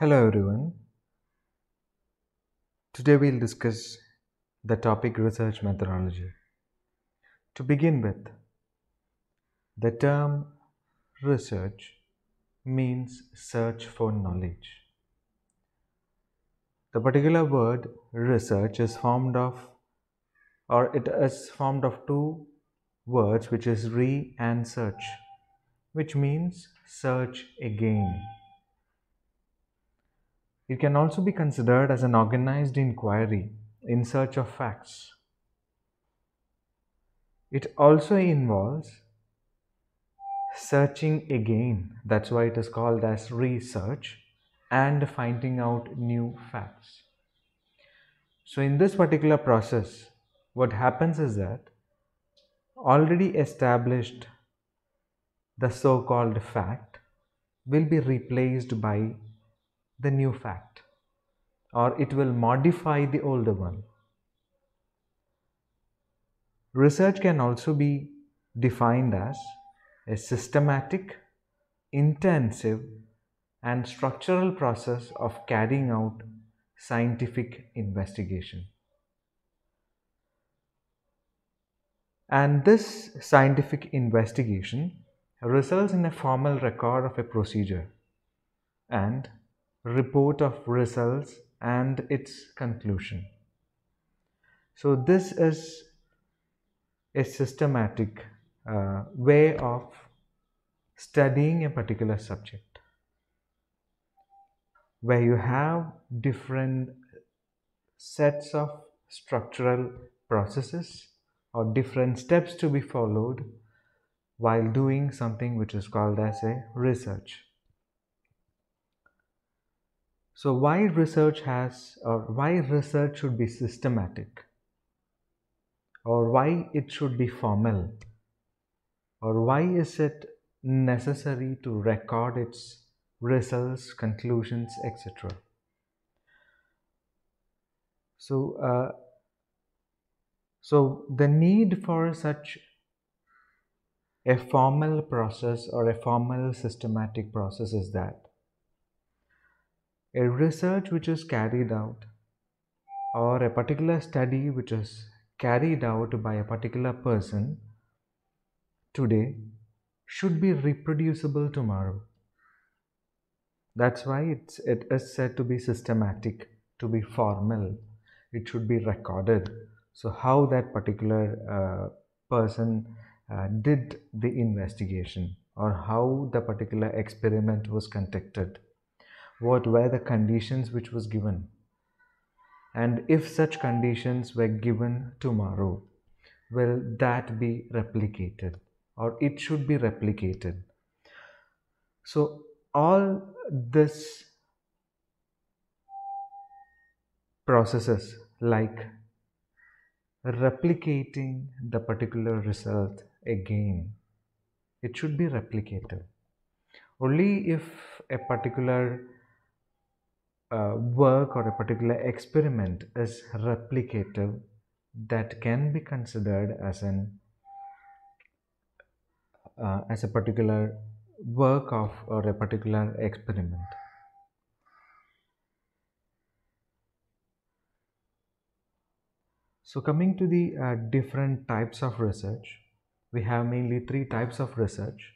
Hello everyone. Today we'll discuss the topic research methodology. To begin with, the term research means search for knowledge. The particular word research is formed of or it is formed of two words which is re and search which means search again. It can also be considered as an organized inquiry in search of facts. It also involves searching again, that's why it is called as research, and finding out new facts. So, in this particular process, what happens is that already established the so called fact will be replaced by the new fact or it will modify the older one. Research can also be defined as a systematic, intensive, and structural process of carrying out scientific investigation. And this scientific investigation results in a formal record of a procedure and report of results and its conclusion. So, this is a systematic uh, way of studying a particular subject where you have different sets of structural processes or different steps to be followed while doing something which is called as a research. So, why research has or why research should be systematic or why it should be formal or why is it necessary to record its results, conclusions, etc. So, uh, so the need for such a formal process or a formal systematic process is that a research which is carried out or a particular study which is carried out by a particular person today should be reproducible tomorrow. That's why it's, it is said to be systematic, to be formal. It should be recorded. So, how that particular uh, person uh, did the investigation or how the particular experiment was conducted what were the conditions which was given. And if such conditions were given tomorrow will that be replicated? Or it should be replicated? So all this processes like replicating the particular result again it should be replicated. Only if a particular uh, work or a particular experiment is replicative that can be considered as an uh, as a particular work of or a particular experiment. So coming to the uh, different types of research we have mainly three types of research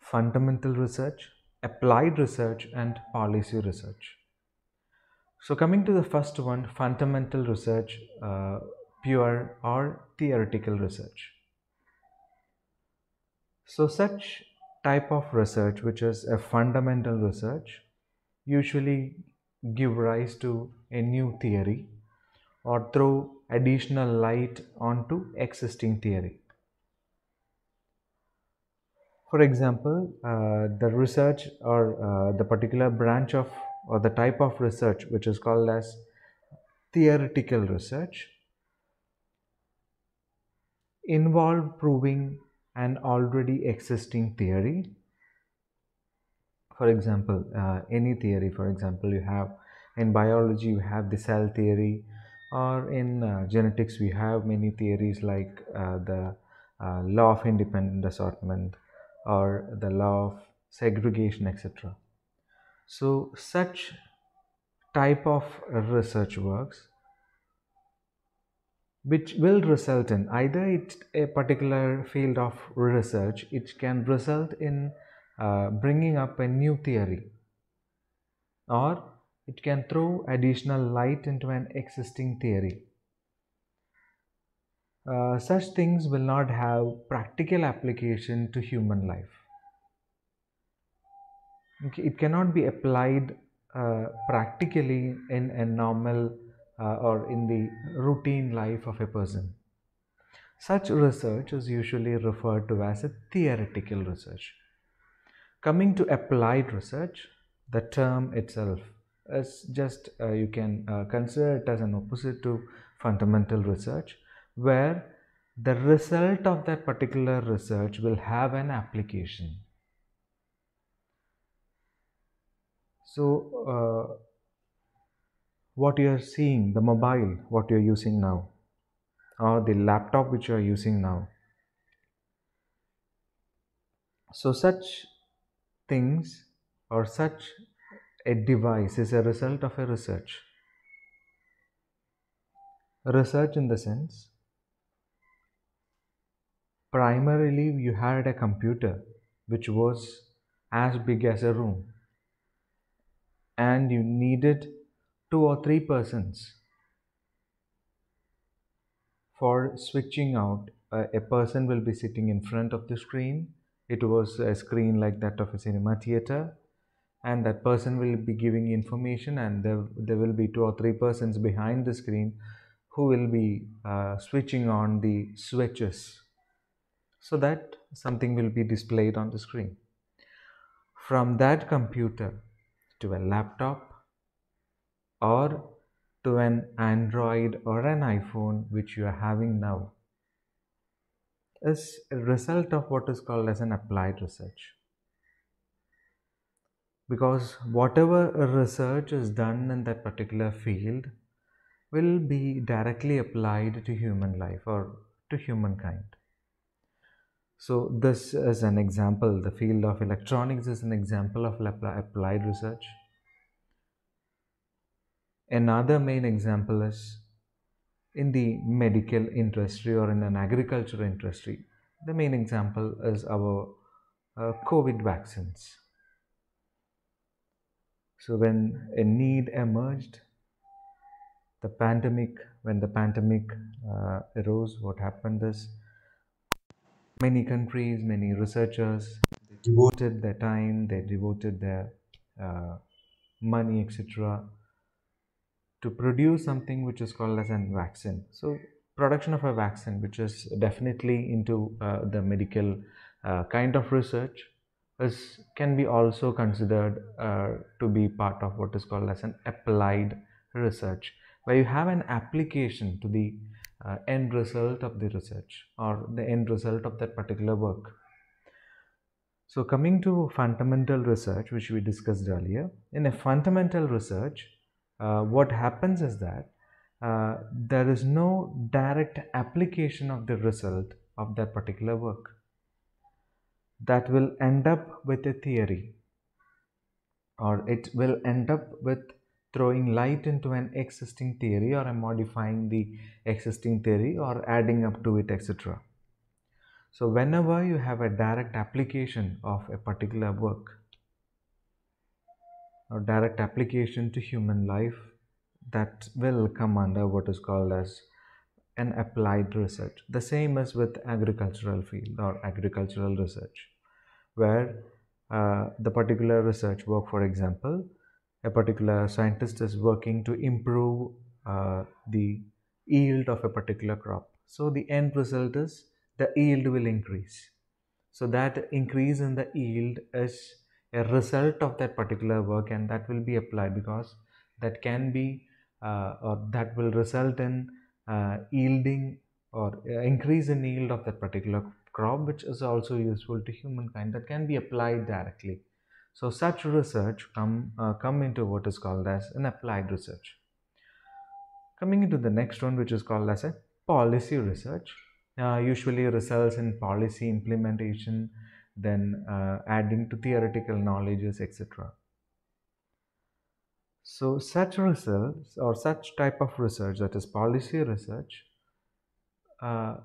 fundamental research applied research and policy research so, coming to the first one fundamental research, uh, pure or theoretical research. So, such type of research, which is a fundamental research, usually give rise to a new theory or throw additional light onto existing theory. For example, uh, the research or uh, the particular branch of or the type of research which is called as theoretical research involve proving an already existing theory. For example uh, any theory for example you have in biology you have the cell theory or in uh, genetics we have many theories like uh, the uh, law of independent assortment or the law of segregation etc So, such type of research works which will result in either it a particular field of research it can result in uh, bringing up a new theory or it can throw additional light into an existing theory. Uh, such things will not have practical application to human life it cannot be applied uh, practically in a normal uh, or in the routine life of a person. Such research is usually referred to as a theoretical research. Coming to applied research, the term itself is just uh, you can uh, consider it as an opposite to fundamental research, where the result of that particular research will have an application. So, uh, what you are seeing, the mobile, what you are using now, or the laptop which you are using now. So, such things or such a device is a result of a research. Research in the sense, primarily you had a computer which was as big as a room and you needed two or three persons for switching out. Uh, a person will be sitting in front of the screen. It was a screen like that of a cinema theater. And that person will be giving information and there, there will be two or three persons behind the screen who will be uh, switching on the switches so that something will be displayed on the screen. From that computer to a laptop or to an Android or an iPhone which you are having now is a result of what is called as an applied research. Because whatever research is done in that particular field will be directly applied to human life or to humankind. So, this is an example. The field of electronics is an example of applied research. Another main example is in the medical industry or in an agriculture industry. The main example is our uh, COVID vaccines. So, when a need emerged, the pandemic, when the pandemic uh, arose, what happened is many countries, many researchers they devoted their time, they devoted their uh, money, etc to produce something which is called as a vaccine. So, production of a vaccine, which is definitely into uh, the medical uh, kind of research, is can be also considered uh, to be part of what is called as an applied research, where you have an application to the uh, end result of the research or the end result of that particular work. So, coming to fundamental research, which we discussed earlier, in a fundamental research, uh, what happens is that uh, there is no direct application of the result of that particular work that will end up with a theory or it will end up with throwing light into an existing theory or modifying the existing theory or adding up to it etc so whenever you have a direct application of a particular work or direct application to human life that will come under what is called as an applied research. The same as with agricultural field or agricultural research, where uh, the particular research work, for example, a particular scientist is working to improve uh, the yield of a particular crop. So the end result is the yield will increase. So that increase in the yield is a result of that particular work and that will be applied because that can be uh, or that will result in uh, yielding or uh, increase in yield of that particular crop which is also useful to humankind that can be applied directly so such research come uh, come into what is called as an applied research. Coming into the next one which is called as a policy research. Uh, usually results in policy implementation then uh, adding to theoretical knowledges etc So such results or such type of research, that is policy research, uh,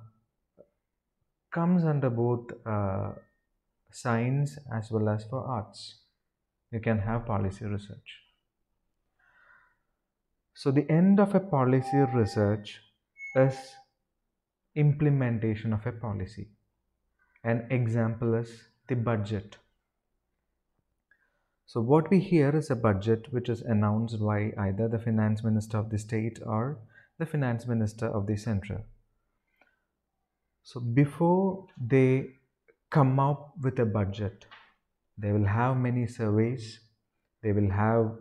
comes under both uh, science as well as for arts. You can have policy research. So the end of a policy research is implementation of a policy. An example is the budget. So what we hear is a budget which is announced by either the finance minister of the state or the finance minister of the central. So before they come up with a budget, they will have many surveys, they will have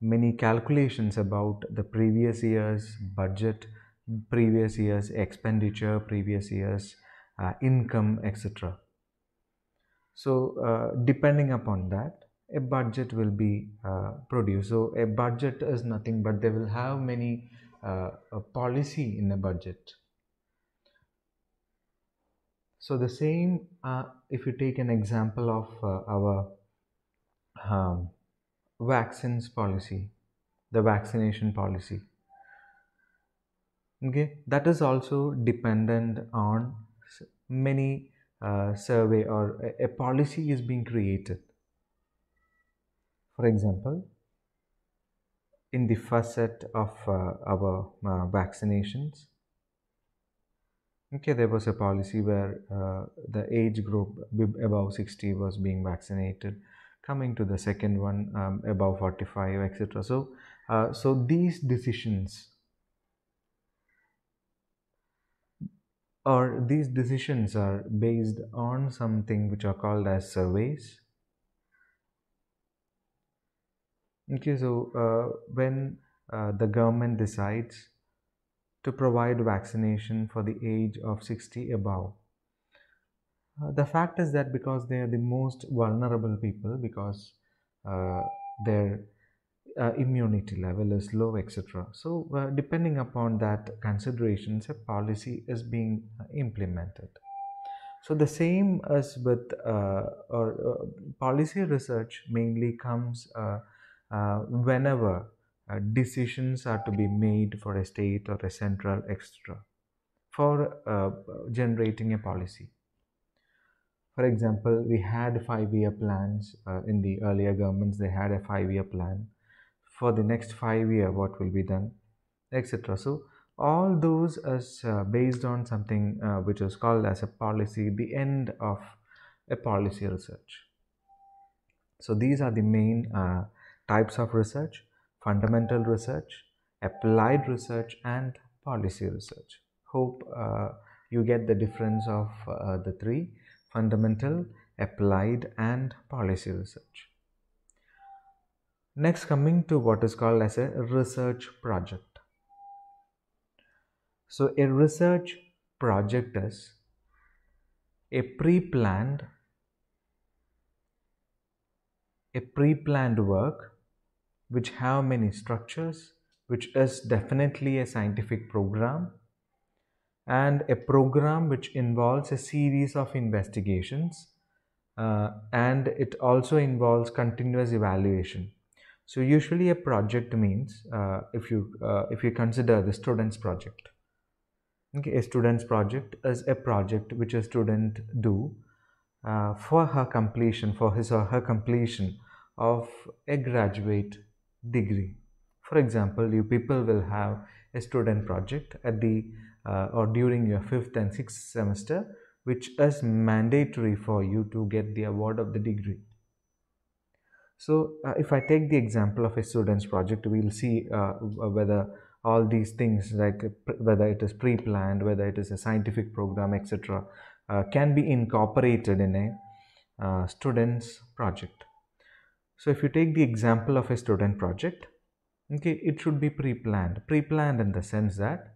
many calculations about the previous year's budget, previous year's expenditure, previous year's uh, income, etc. So uh, depending upon that, a budget will be uh, produced. So a budget is nothing but they will have many uh, policy in a budget. So the same, uh, if you take an example of uh, our um, vaccines policy, the vaccination policy. Okay, that is also dependent on many uh, survey or a, a policy is being created for example, in the first set of uh, our uh, vaccinations, okay, there was a policy where uh, the age group above 60 was being vaccinated. Coming to the second one, um, above 45, etc. So, uh, so these decisions or these decisions are based on something which are called as surveys Okay, so uh, when uh, the government decides to provide vaccination for the age of 60 above, uh, the fact is that because they are the most vulnerable people, because uh, their uh, immunity level is low, etc. So, uh, depending upon that considerations, a policy is being implemented. So the same as with or policy research mainly comes uh, whenever uh, decisions are to be made for a state or a central extra for uh, generating a policy. For example, we had five-year plans uh, in the earlier governments. They had a five-year plan for the next five year. What will be done, etc. So all those is uh, based on something uh, which is called as a policy. The end of a policy research. So these are the main types of research, fundamental research, applied research, and policy research. Hope uh, you get the difference of uh, the three fundamental, applied, and policy research. Next, coming to what is called as a research project. So, a research project is a pre planned a pre planned work which have many structures, which is definitely a scientific program, and a program which involves a series of investigations, uh, and it also involves continuous evaluation. So usually a project means uh, if you uh, if you consider the student's project. Okay, a student's project is a project which a student do uh, for her completion, for his or her completion of a graduate degree. For example, you people will have a student project at the uh, or during your fifth and sixth semester, which is mandatory for you to get the award of the degree. So, uh, if I take the example of a student's project, we will see uh, whether all these things, like whether it is pre-planned, whether it is a scientific program, etc., uh, can be incorporated in a uh, student's project. So if you take the example of a student project, okay, it should be pre-planned. Pre-planned in the sense that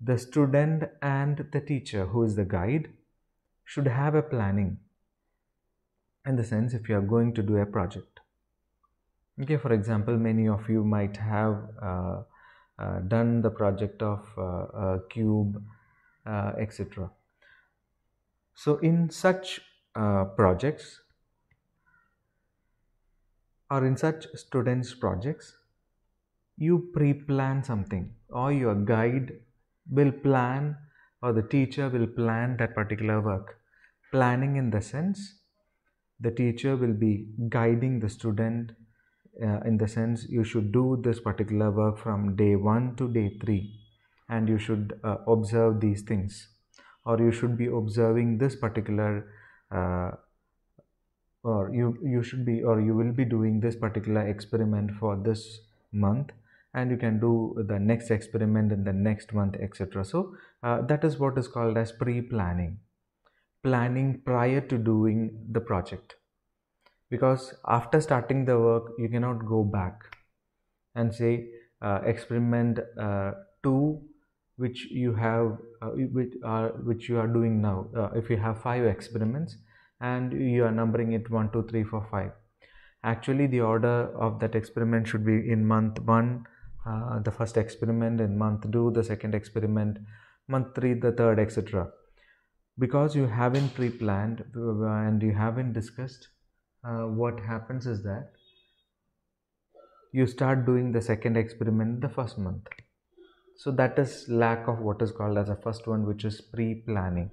the student and the teacher, who is the guide, should have a planning in the sense if you are going to do a project. Okay, for example, many of you might have uh, uh, done the project of uh, cube, uh, etc. So in such uh, projects, or in such students projects you pre-plan something or your guide will plan or the teacher will plan that particular work. Planning in the sense the teacher will be guiding the student uh, in the sense you should do this particular work from day 1 to day 3 and you should uh, observe these things. Or you should be observing this particular uh, or you you should be or you will be doing this particular experiment for this month and you can do the next experiment in the next month etc so uh, that is what is called as pre-planning. Planning prior to doing the project. Because after starting the work you cannot go back and say uh, experiment uh, 2 which you have uh, which are which you are doing now. Uh, if you have five experiments and you are numbering it 1 2 3 4 5 actually the order of that experiment should be in month 1 uh, the first experiment in month 2 the second experiment month 3 the third etc because you haven't pre-planned uh, and you haven't discussed uh, what happens is that you start doing the second experiment the first month. So that is lack of what is called as a first one which is pre-planning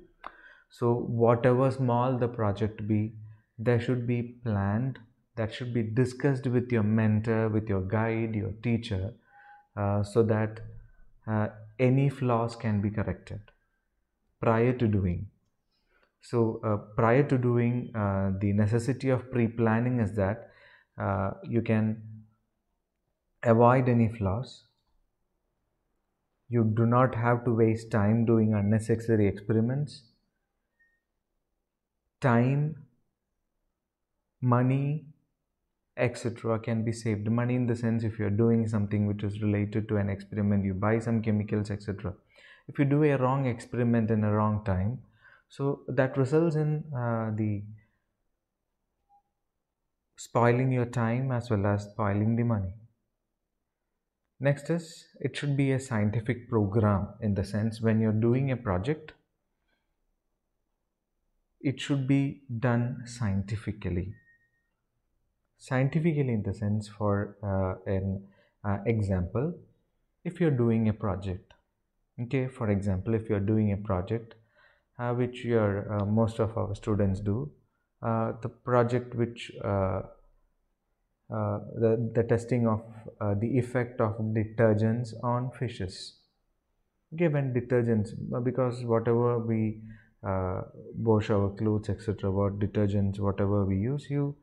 so whatever small the project be there should be planned that should be discussed with your mentor with your guide your teacher uh, so that uh, any flaws can be corrected prior to doing. So uh, prior to doing uh, the necessity of pre-planning is that uh, you can avoid any flaws. You do not have to waste time doing unnecessary experiments time money etc can be saved. Money in the sense if you're doing something which is related to an experiment you buy some chemicals etc if you do a wrong experiment in a wrong time so that results in uh, the spoiling your time as well as spoiling the money. Next is it should be a scientific program in the sense when you're doing a project it should be done scientifically. Scientifically in the sense for uh, an uh, example if you're doing a project okay? For example if you're doing a project uh, which your uh, most of our students do uh, the project which uh, the, the testing of the effect of detergents on fishes. When detergents because whatever we wash our clothes etc what detergents whatever we use you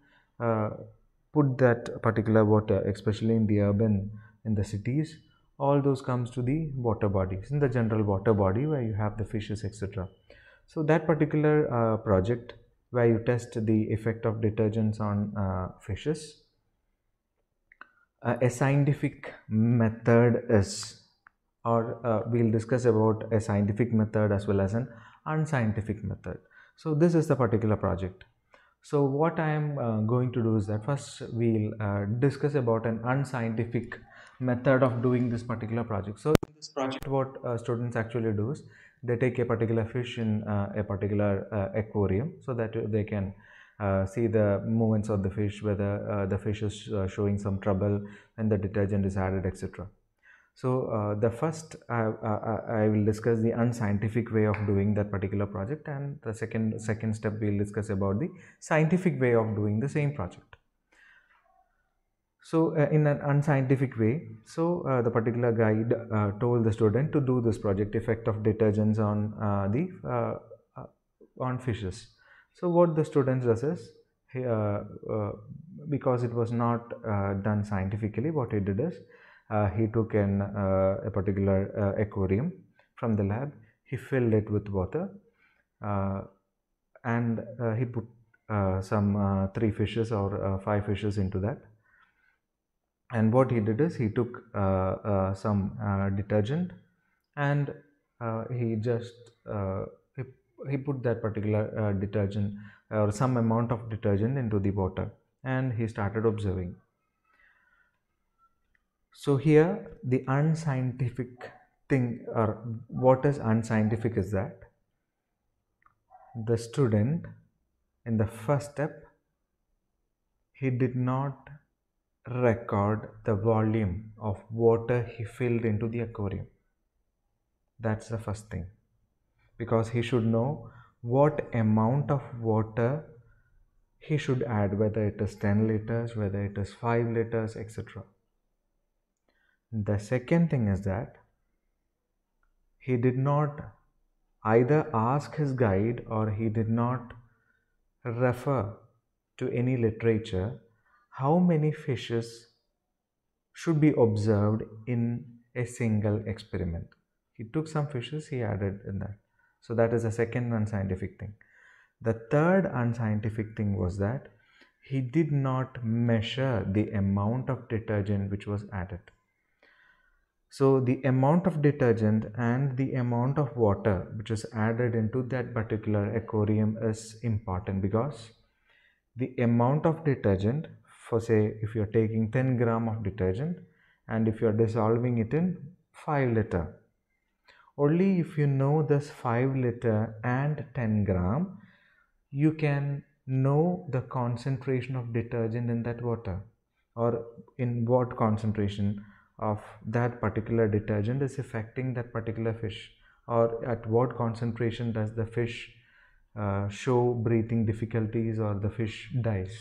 put that particular water especially in the urban in the cities all those comes to the water bodies in the general water body where you have the fishes etc so that particular uh, project where you test the effect of detergents on uh, fishes uh, a scientific method is or uh, we'll discuss about a scientific method as well as an unscientific method so this is the particular project so what I am uh, going to do is that first we'll uh, discuss about an unscientific method of doing this particular project. So in this project what uh, students actually do is they take a particular fish in uh, a particular uh, aquarium so that they can uh, see the movements of the fish whether the fish is showing some trouble and the detergent is added etc. So uh, the first I, I, I, will discuss the unscientific way of doing that particular project and the second second step we will discuss about the scientific way of doing the same project. So uh, in an unscientific way, so uh, the particular guide uh, told the student to do this project effect of detergents on uh, the uh, on fishes. So what the students does is because it was not done scientifically what he did is uh, he took an, uh, a particular uh, aquarium from the lab, he filled it with water and he put some three fishes or five fishes into that. And what he did is he took uh, uh, some uh, detergent and he just he, he put that particular detergent or some amount of detergent into the water and he started observing so here the unscientific thing or what is unscientific is that the student in the first step he did not record the volume of water he filled into the aquarium. That's the first thing. Because he should know what amount of water he should add, whether it is 10 liters, whether it is 5 liters, etc. The second thing is that he did not either ask his guide or he did not refer to any literature how many fishes should be observed in a single experiment. He took some fishes, he added in that. So that is the second unscientific thing. The third unscientific thing was that he did not measure the amount of detergent which was added. So the amount of detergent and the amount of water which is added into that particular aquarium is important because the amount of detergent for say if you're taking 10 gram of detergent and if you're dissolving it in 5 liter. Only if you know this 5 liter and 10 gram you can know the concentration of detergent in that water or in what concentration of that particular detergent is affecting that particular fish or at what concentration does the fish uh, show breathing difficulties or the fish dies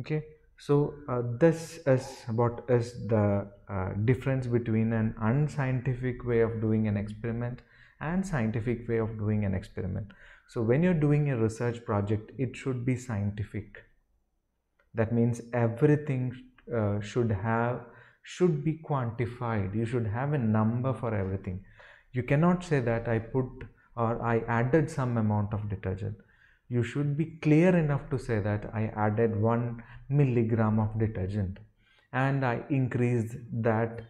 okay so uh, this is what is the uh, difference between an unscientific way of doing an experiment and scientific way of doing an experiment. So when you're doing a research project, it should be scientific. That means everything uh, should have should be quantified. You should have a number for everything. You cannot say that I put or I added some amount of detergent you should be clear enough to say that I added 1 milligram of detergent and I increased that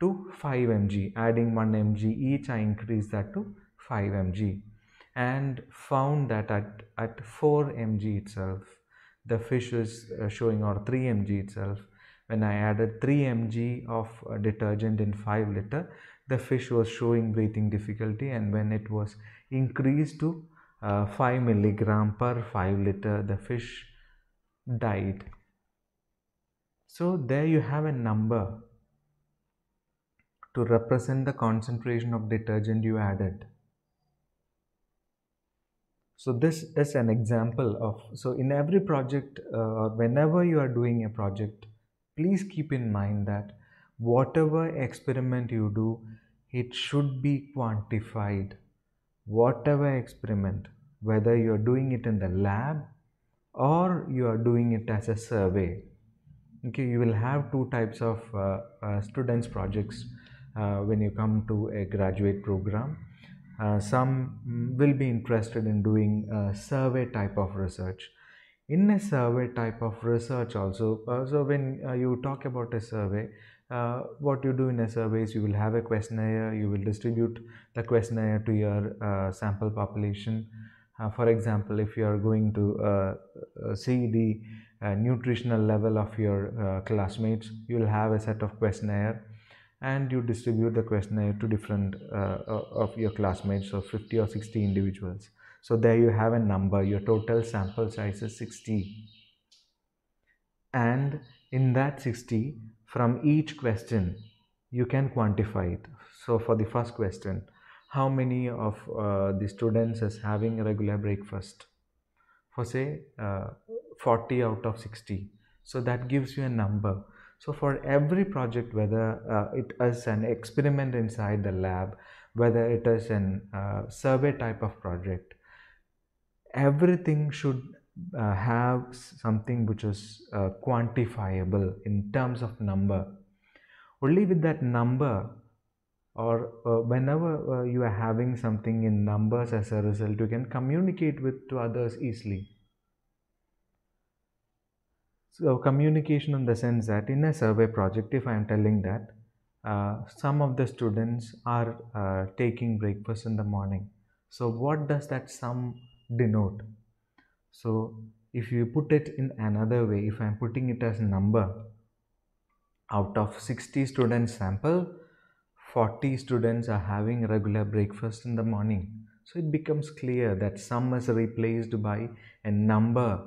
to 5 mg adding 1 mg each I increased that to 5 mg and found that at, at 4 mg itself the fish is uh, showing or 3 mg itself. When I added 3 mg of uh, detergent in 5 liter the fish was showing breathing difficulty. And when it was increased to uh, 5 milligram per 5 liter the fish died. So there you have a number to represent the concentration of detergent you added so this is an example of so in every project uh, whenever you are doing a project please keep in mind that whatever experiment you do it should be quantified whatever experiment, whether you are doing it in the lab or you are doing it as a survey. Okay, you will have two types of uh, uh, students projects uh, when you come to a graduate program. Uh, some will be interested in doing a survey type of research. In a survey type of research also, uh, so when uh, you talk about a survey, uh, what you do in a survey is you will have a questionnaire you will distribute the questionnaire to your uh, sample population uh, for example if you are going to see the nutritional level of your classmates you will have a set of questionnaire and you distribute the questionnaire to different of your classmates so 50 or 60 individuals. So there you have a number your total sample size is 60 and in that 60 from each question you can quantify it. So for the first question how many of uh, the students is having a regular breakfast? For say uh, 40 out of 60 so that gives you a number so for every project whether uh, it is an experiment inside the lab whether it is an uh, survey type of project everything should uh, have something which is uh, quantifiable in terms of number. Only with that number or uh, whenever uh, you are having something in numbers as a result you can communicate with to others easily so communication in the sense that in a survey project if i am telling that uh, some of the students are uh, taking breakfast in the morning so what does that sum denote so if you put it in another way, if I'm putting it as a number, out of 60 students sample, 40 students are having regular breakfast in the morning. So it becomes clear that sum is replaced by a number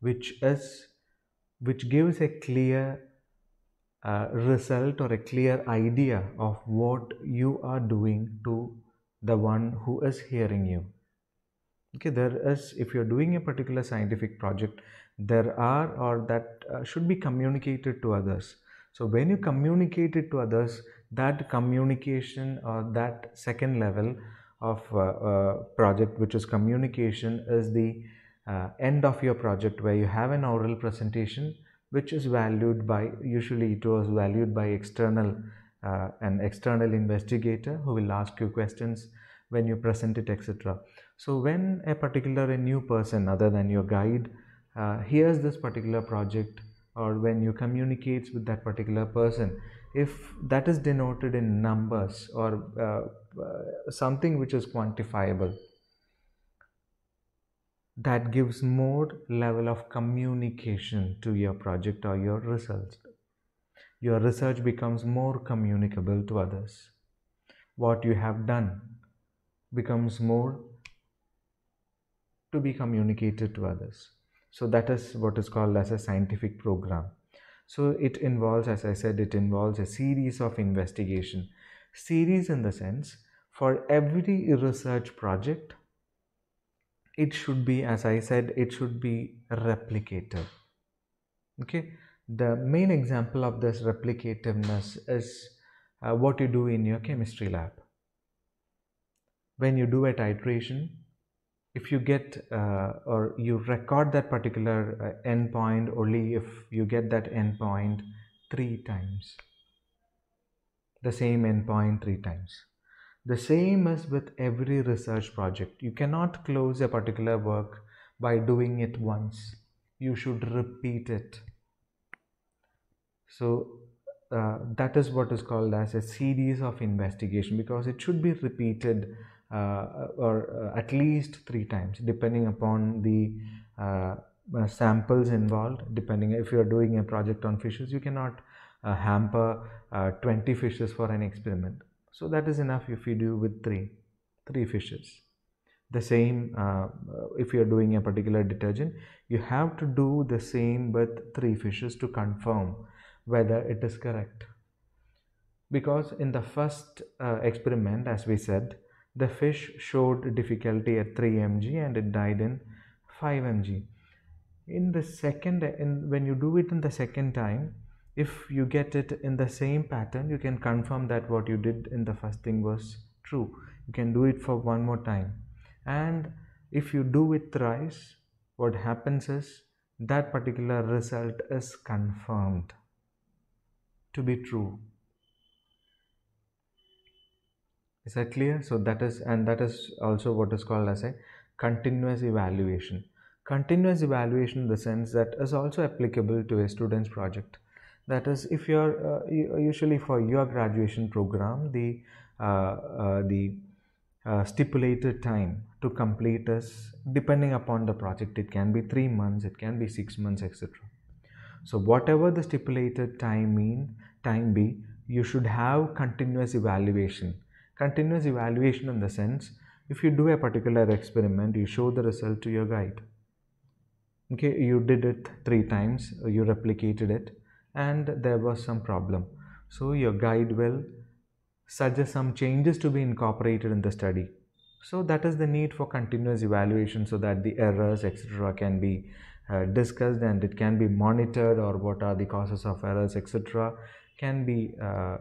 which is which gives a clear uh, result or a clear idea of what you are doing to the one who is hearing you. Okay there is if you're doing a particular scientific project there are or that uh, should be communicated to others. So when you communicate it to others that communication or that second level of uh, uh, project which is communication is the uh, end of your project where you have an oral presentation which is valued by usually it was valued by external uh, an external investigator who will ask you questions when you present it etc so when a particular a new person other than your guide uh, hears this particular project or when you communicate with that particular person if that is denoted in numbers or uh, uh, something which is quantifiable that gives more level of communication to your project or your results. Your research becomes more communicable to others. What you have done becomes more to be communicated to others. So that is what is called as a scientific program. So it involves as i said it involves a series of investigation. Series in the sense for every research project it should be as i said it should be replicative. Okay? The main example of this replicativeness is uh, what you do in your chemistry lab. When you do a titration if you get uh, or you record that particular uh, endpoint only if you get that endpoint three times. The same endpoint three times the same is with every research project. You cannot close a particular work by doing it once. You should repeat it. So uh, that is what is called as a series of investigation because it should be repeated uh, or uh, at least three times depending upon the uh, samples involved. Depending if you are doing a project on fishes you cannot hamper 20 fishes for an experiment so that is enough if you do with three three fishes the same uh, if you are doing a particular detergent you have to do the same with three fishes to confirm whether it is correct because in the first uh, experiment as we said the fish showed difficulty at 3 mg and it died in 5 mg. In the second, in, when you do it in the second time, if you get it in the same pattern, you can confirm that what you did in the first thing was true. You can do it for one more time. And if you do it thrice, what happens is that particular result is confirmed to be true is that clear so that is and that is also what is called as a continuous evaluation continuous evaluation in the sense that is also applicable to a student's project that is if you're uh, usually for your graduation program the uh, uh, the stipulated time to complete is depending upon the project it can be 3 months it can be 6 months etc so whatever the stipulated time mean time be you should have continuous evaluation. Continuous evaluation in the sense if you do a particular experiment you show the result to your guide. Okay you did it three times you replicated it and there was some problem. So your guide will suggest some changes to be incorporated in the study. So that is the need for continuous evaluation so that the errors etc can be uh, discussed and it can be monitored or what are the causes of errors etc can be uh,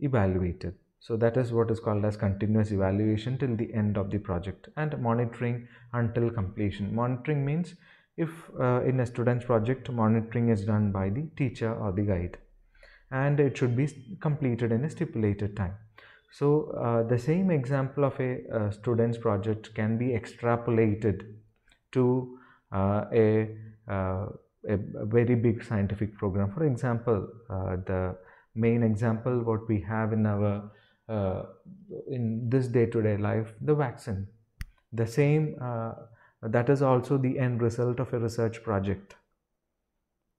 evaluated. So that is what is called as continuous evaluation till the end of the project. And monitoring until completion. Monitoring means if uh, in a student's project monitoring is done by the teacher or the guide and it should be completed in a stipulated time. So uh, the same example of a, a, student's project can be extrapolated to uh, a, uh, a, very big scientific program. For example, uh, the main example what we have in our uh, in this day-to-day life the vaccine the same uh, that is also the end result of a research project.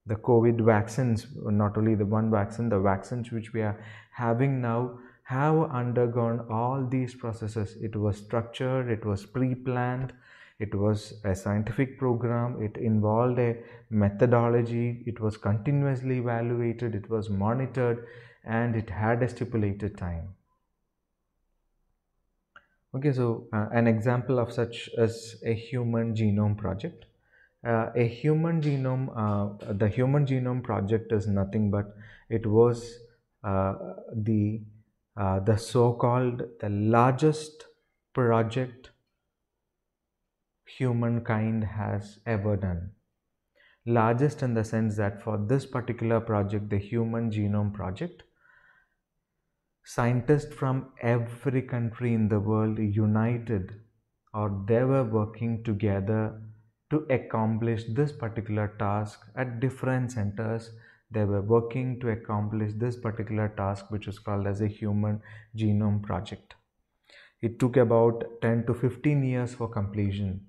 The covid vaccines not only the one vaccine the vaccines which we are having now have undergone all these processes. It was structured it was pre-planned it was a scientific program it involved a methodology it was continuously evaluated it was monitored and it had a stipulated time okay so uh, an example of such is a human genome project uh, a human genome uh, the human genome project is nothing but it was uh, the uh, the so called the largest project humankind has ever done. Largest in the sense that for this particular project, the Human Genome Project, scientists from every country in the world united or they were working together to accomplish this particular task at different centers. They were working to accomplish this particular task which is called as a human genome project. It took about 10 to 15 years for completion.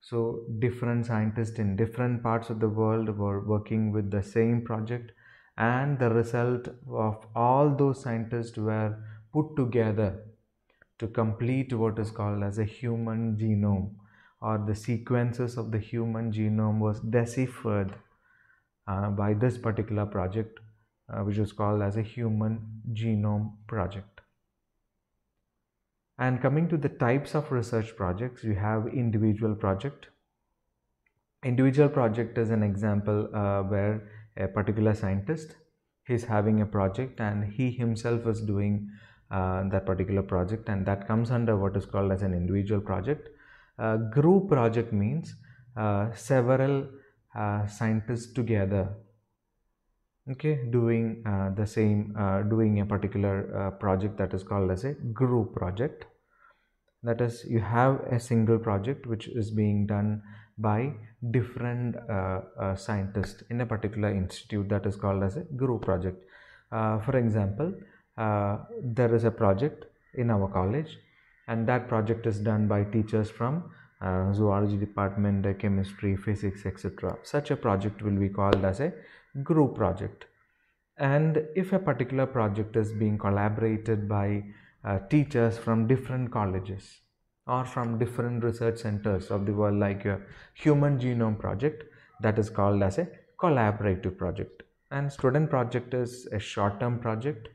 So different scientists in different parts of the world were working with the same project and the result of all those scientists were put together to complete what is called as a human genome or the sequences of the human genome was deciphered uh, by this particular project uh, which is called as a human genome project and coming to the types of research projects, you have individual project. Individual project is an example uh, where a particular scientist is having a project and he himself is doing uh, that particular project and that comes under what is called as an individual project. Uh, group project means uh, several uh, scientists together okay doing uh, the same uh, doing a particular project that is called as a group project that is you have a single project which is being done by different uh, uh, scientists in a particular institute that is called as a group project. Uh, for example uh, there is a project in our college and that project is done by teachers from uh, zoology department chemistry physics etc such a project will be called as a group project. And if a particular project is being collaborated by uh, teachers from different colleges or from different research centers of the world like a human genome project that is called as a collaborative project. And student project is a short term project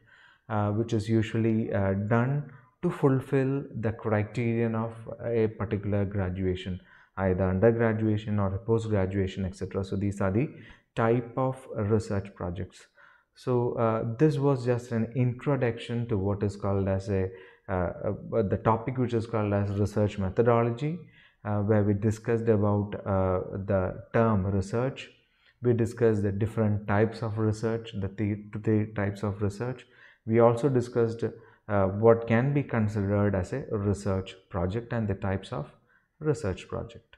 uh, which is usually uh, done to fulfill the criterion of a particular graduation either undergraduation or post graduation etc so these are the type of research projects. So uh, this was just an introduction to what is called as a the topic which is called as research methodology uh, where we discussed about uh, the term research. We discussed the different types of research the three types of research. We also discussed uh, what can be considered as a research project and the types of research project.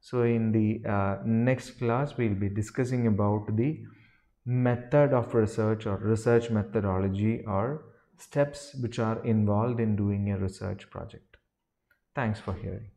So in the next class we will be discussing about the method of research or research methodology or steps which are involved in doing a research project. Thanks for hearing.